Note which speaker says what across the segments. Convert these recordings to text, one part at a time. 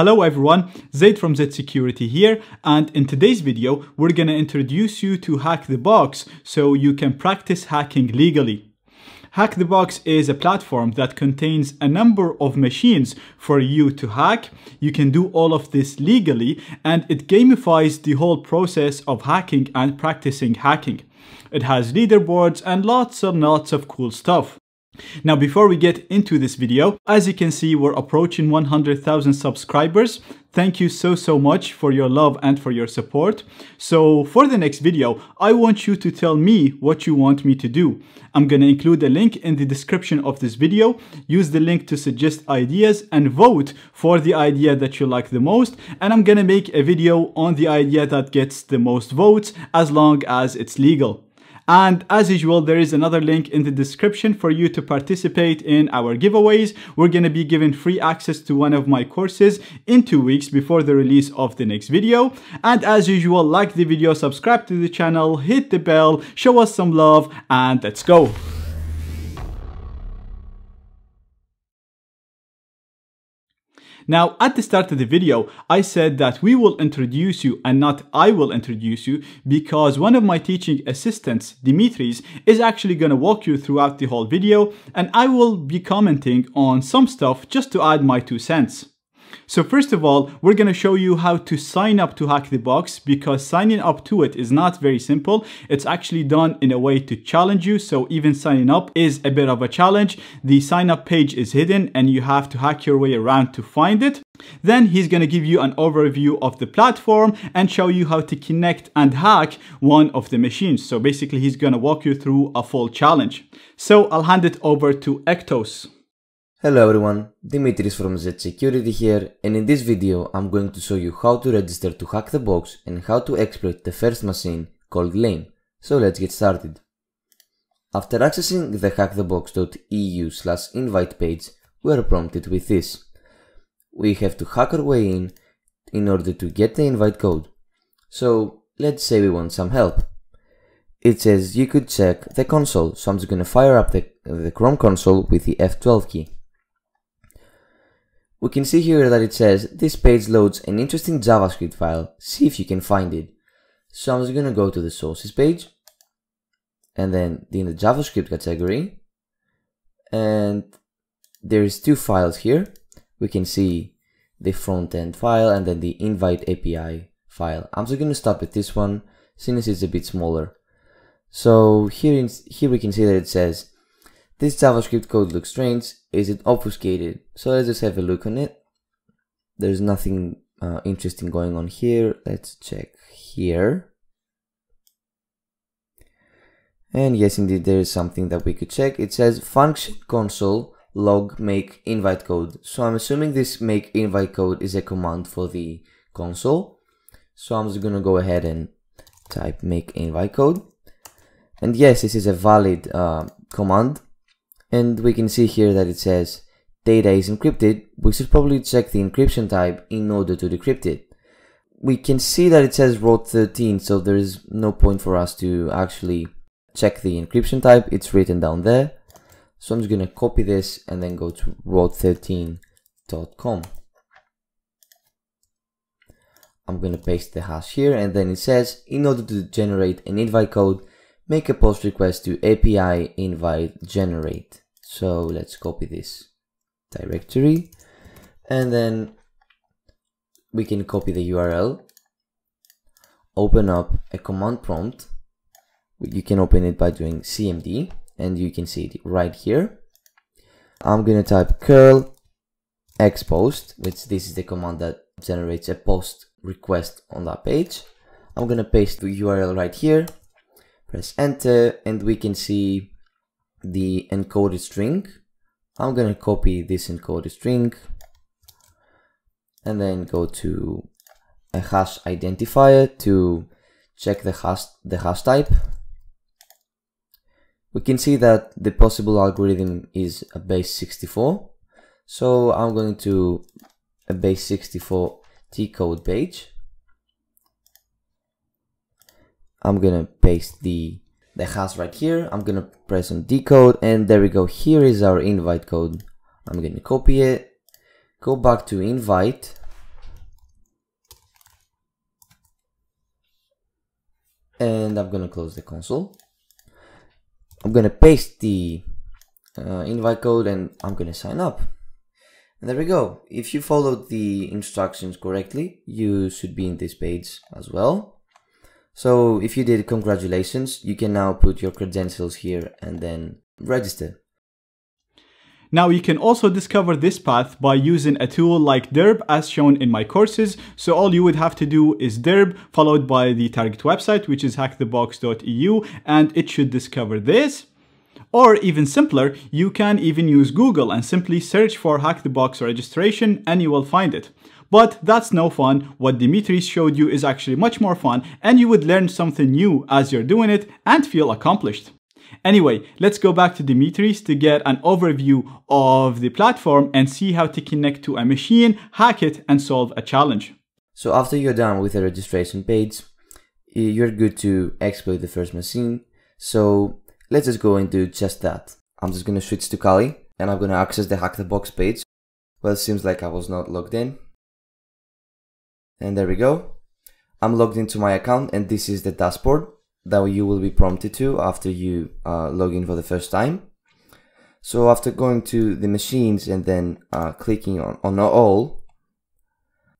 Speaker 1: Hello everyone, Zaid from Zaid Security here and in today's video we're gonna introduce you to Hack the Box so you can practice hacking legally. Hack the Box is a platform that contains a number of machines for you to hack. You can do all of this legally and it gamifies the whole process of hacking and practicing hacking. It has leaderboards and lots and lots of cool stuff. Now before we get into this video, as you can see we're approaching 100,000 subscribers. Thank you so so much for your love and for your support. So for the next video, I want you to tell me what you want me to do. I'm gonna include a link in the description of this video. Use the link to suggest ideas and vote for the idea that you like the most. And I'm gonna make a video on the idea that gets the most votes as long as it's legal. And as usual, there is another link in the description for you to participate in our giveaways. We're to be giving free access to one of my courses in two weeks before the release of the next video. And as usual, like the video, subscribe to the channel, hit the bell, show us some love, and let's go. Now, at the start of the video, I said that we will introduce you and not I will introduce you because one of my teaching assistants, Dimitris, is actually going to walk you throughout the whole video and I will be commenting on some stuff just to add my two cents. So first of all, we're going to show you how to sign up to Hack the Box because signing up to it is not very simple. It's actually done in a way to challenge you. So even signing up is a bit of a challenge. The sign up page is hidden and you have to hack your way around to find it. Then he's going to give you an overview of the platform and show you how to connect and hack one of the machines. So basically he's going to walk you through a full challenge. So I'll hand it over to Ektos.
Speaker 2: Hello everyone, Dimitris from Zaid Security here and in this video I'm going to show you how to register to Hack the Box and how to exploit the first machine called LAME. So let's get started. After accessing the hackthebox.eu slash invite page, we are prompted with this. We have to hack our way in in order to get the invite code. So let's say we want some help. It says you could check the console, so I'm just gonna fire up the, the Chrome console with the F12 key. We can see here that it says this page loads an interesting JavaScript file, see if you can find it. So I'm just gonna go to the sources page and then in the JavaScript category and there's two files here. We can see the front end file and then the invite API file. I'm just gonna start with this one since it's a bit smaller. So here, in, here we can see that it says this JavaScript code looks strange. Is it obfuscated? So let's just have a look on it. There's nothing uh, interesting going on here. Let's check here. And yes, indeed, there is something that we could check. It says function console log make invite code. So I'm assuming this make invite code is a command for the console. So I'm just gonna go ahead and type make invite code. And yes, this is a valid uh, command and we can see here that it says data is encrypted, we should probably check the encryption type in order to decrypt it. We can see that it says ROT 13, so there is no point for us to actually check the encryption type, it's written down there. So I'm just going to copy this and then go to rot13.com. I'm going to paste the hash here and then it says in order to generate an invite code, make a post request to API invite generate. So let's copy this directory and then we can copy the URL, open up a command prompt. You can open it by doing cmd and you can see it right here. I'm gonna type curl xpost, which this is the command that generates a post request on that page. I'm gonna paste the URL right here press enter and we can see the encoded string. I'm gonna copy this encoded string and then go to a hash identifier to check the hash the hash type. We can see that the possible algorithm is a base 64 so I'm going to a base 64 T code page. I'm gonna paste the the house right here. I'm gonna press on decode and there we go. Here is our invite code. I'm gonna copy it, go back to invite. And I'm gonna close the console. I'm gonna paste the uh, invite code and I'm gonna sign up. And there we go. If you followed the instructions correctly, you should be in this page as well. So if you did, congratulations. You can now put your credentials here and then register.
Speaker 1: Now you can also discover this path by using a tool like Derb as shown in my courses. So all you would have to do is Derb followed by the target website which is hackthebox.eu and it should discover this. Or even simpler, you can even use Google and simply search for Hack the Box registration and you will find it. But that's no fun. What Dimitri showed you is actually much more fun and you would learn something new as you're doing it and feel accomplished. Anyway, let's go back to Dimitri's to get an overview of the platform and see how to connect to a machine, hack it, and solve a challenge.
Speaker 2: So after you're done with the registration page, you're good to exploit the first machine. So let's just go and do just that. I'm just gonna switch to Kali and I'm gonna access the hack the box page. Well, it seems like I was not logged in. And there we go. I'm logged into my account and this is the dashboard that you will be prompted to after you uh, log in for the first time. So after going to the machines and then uh, clicking on, on all,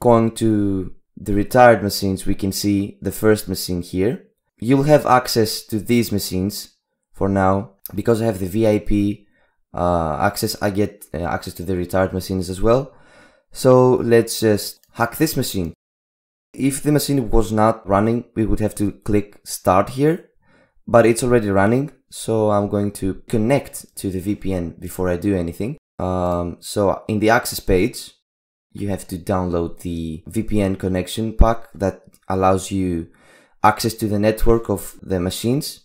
Speaker 2: going to the retired machines, we can see the first machine here. You'll have access to these machines for now because I have the VIP uh, access. I get uh, access to the retired machines as well. So let's just hack this machine. If the machine was not running, we would have to click start here, but it's already running. So I'm going to connect to the VPN before I do anything. Um, so in the access page, you have to download the VPN connection pack that allows you access to the network of the machines.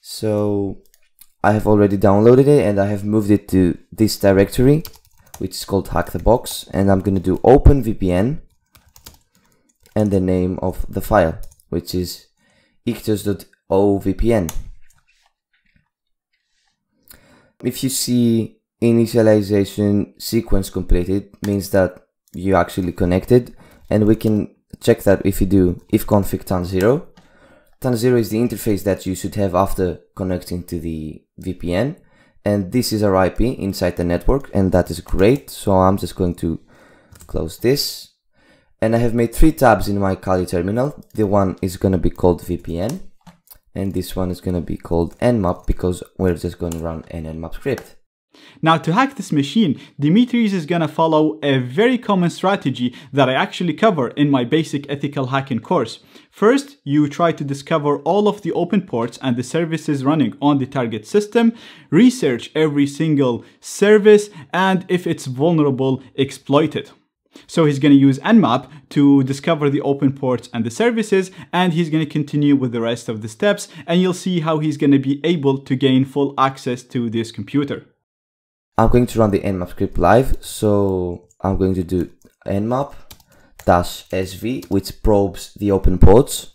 Speaker 2: So I have already downloaded it and I have moved it to this directory, which is called hack the box. And I'm going to do open VPN and the name of the file, which is ictus.ovpn. If you see initialization sequence completed, means that you actually connected, and we can check that if you do if config tan 0. Tan 0 is the interface that you should have after connecting to the VPN, and this is our IP inside the network, and that is great. So I'm just going to close this and I have made three tabs in my Kali terminal. The one is going to be called VPN and this one is going to be called nmap because we're just going to run an nmap script.
Speaker 1: Now to hack this machine, Dimitris is gonna follow a very common strategy that I actually cover in my basic ethical hacking course. First, you try to discover all of the open ports and the services running on the target system, research every single service, and if it's vulnerable, exploit it. So he's going to use nmap to discover the open ports and the services, and he's going to continue with the rest of the steps, and you'll see how he's going to be able to gain full access to this computer.
Speaker 2: I'm going to run the nmap script live, so I'm going to do nmap dash sv, which probes the open ports,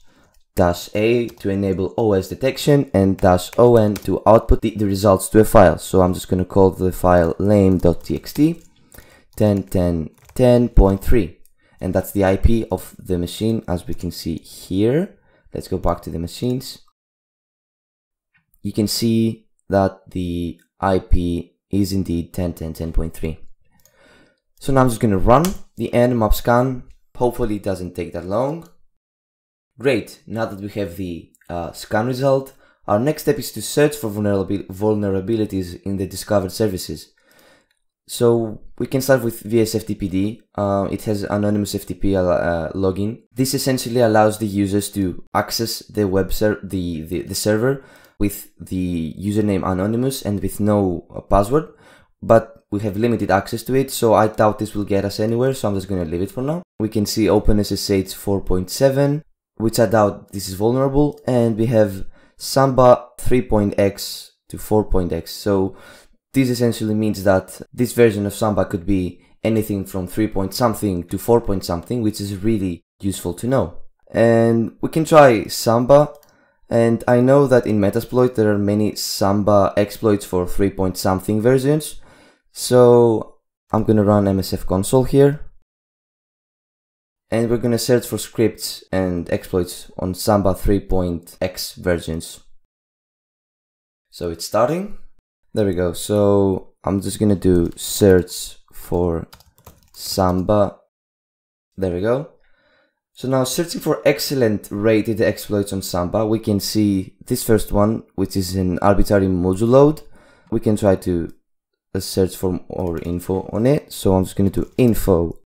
Speaker 2: dash a to enable OS detection, and dash on to output the, the results to a file. So I'm just going to call the file lame.txt 1010 10.3 and that's the IP of the machine as we can see here. Let's go back to the machines. You can see that the IP is indeed 10.10.10.3. So now I'm just going to run the nmap scan. Hopefully it doesn't take that long. Great, now that we have the uh, scan result, our next step is to search for vulnerabilities in the discovered services. So we can start with VSFTPD. Uh, it has anonymous FTP uh, login. This essentially allows the users to access the web ser the, the, the server with the username anonymous and with no uh, password. But we have limited access to it, so I doubt this will get us anywhere, so I'm just going to leave it for now. We can see OpenSSH 4.7, which I doubt this is vulnerable, and we have Samba 3.x to 4.x. So this essentially means that this version of Samba could be anything from 3 point something to 4 point something, which is really useful to know. And we can try Samba, and I know that in Metasploit there are many Samba exploits for 3 point something versions, so I'm gonna run MSF console here. and we're gonna search for scripts and exploits on Samba 3.x versions. So it's starting. There we go. So I'm just gonna do search for Samba. There we go. So now searching for excellent rated exploits on Samba, we can see this first one, which is an arbitrary module load. We can try to uh, search for more info on it. So I'm just going to do info.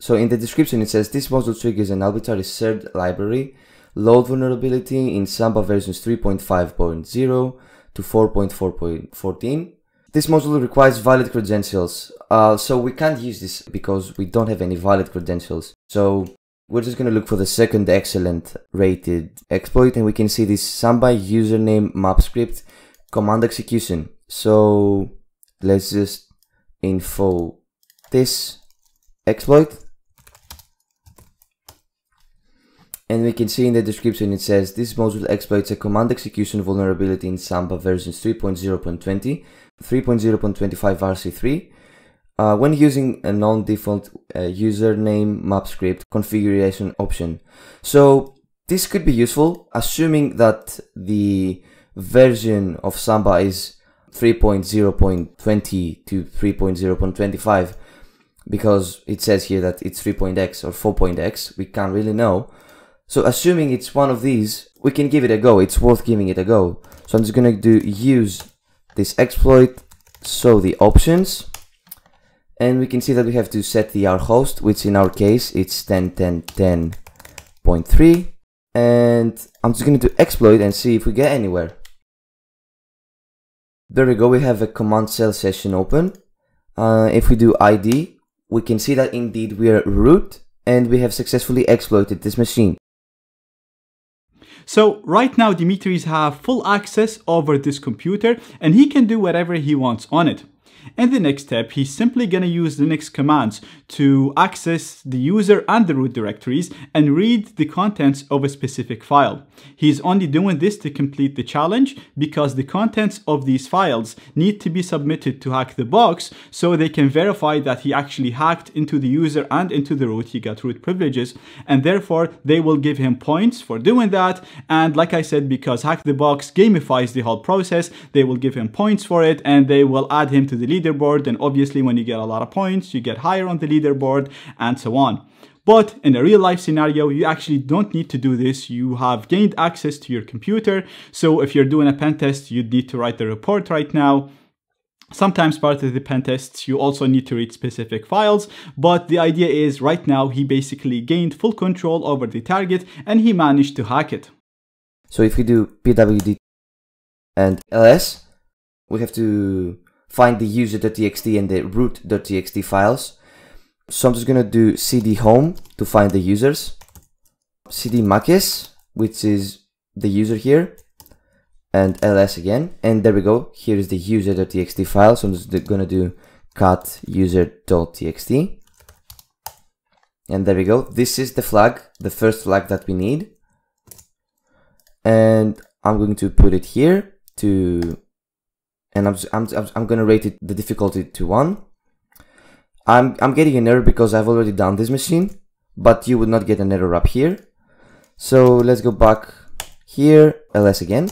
Speaker 2: So in the description, it says this module triggers an arbitrary shared library load vulnerability in Samba versions 3.5.0 to 4.4.14. This module requires valid credentials, uh, so we can't use this because we don't have any valid credentials. So we're just gonna look for the second excellent rated exploit and we can see this Samba username map script command execution. So let's just info this exploit and we can see in the description it says this module exploits a command execution vulnerability in Samba versions 3.0.20, 3.0.25 RC3 uh, when using a non-default uh, username map script configuration option. So this could be useful assuming that the version of Samba is 3.0.20 to 3.0.25 because it says here that it's 3.x or 4.x we can't really know so assuming it's one of these, we can give it a go. It's worth giving it a go. So I'm just gonna do use this exploit, So the options, and we can see that we have to set the R host, which in our case it's 10.10.10.3, and I'm just gonna do exploit and see if we get anywhere. There we go, we have a command cell session open. Uh, if we do ID, we can see that indeed we are root and we have successfully exploited this machine.
Speaker 1: So right now Dimitris have full access over this computer and he can do whatever he wants on it. In the next step, he's simply going to use Linux commands to access the user and the root directories and read the contents of a specific file. He's only doing this to complete the challenge because the contents of these files need to be submitted to Hack the Box so they can verify that he actually hacked into the user and into the root, he got root privileges, and therefore they will give him points for doing that. And like I said, because Hack the Box gamifies the whole process, they will give him points for it and they will add him to the leaderboard. And obviously, when you get a lot of points, you get higher on the leaderboard and so on. But in a real life scenario, you actually don't need to do this. You have gained access to your computer. So if you're doing a pen test, you'd need to write the report right now. Sometimes part of the pen tests, you also need to read specific files, but the idea is right now he basically gained full control over the target and he managed to hack it.
Speaker 2: So if we do pwd and ls, we have to find the user.txt and the root.txt files. So I'm just gonna do cd home to find the users, cd makis, which is the user here, and ls again, and there we go. Here is the user.txt file. So I'm just gonna do cat user.txt, and there we go. This is the flag, the first flag that we need, and I'm going to put it here to and I'm, I'm, I'm gonna rate it the difficulty to 1. I'm, I'm getting an error because I've already done this machine, but you would not get an error up here. So let's go back here, ls again,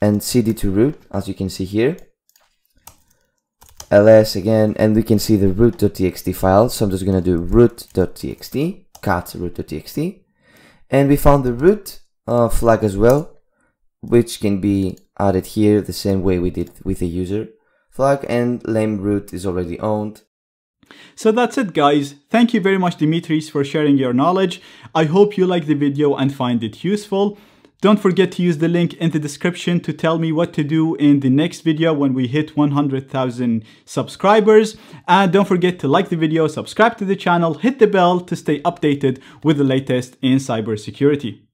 Speaker 2: and cd to root, as you can see here. ls again, and we can see the root.txt file, so I'm just gonna do root.txt, cat root.txt, and we found the root uh, flag as well, which can be added here the same way we did with the user flag and lame root is already owned.
Speaker 1: So that's it guys. Thank you very much Dimitris for sharing your knowledge. I hope you like the video and find it useful. Don't forget to use the link in the description to tell me what to do in the next video when we hit 100,000 subscribers. And don't forget to like the video, subscribe to the channel, hit the bell to stay updated with the latest in cybersecurity.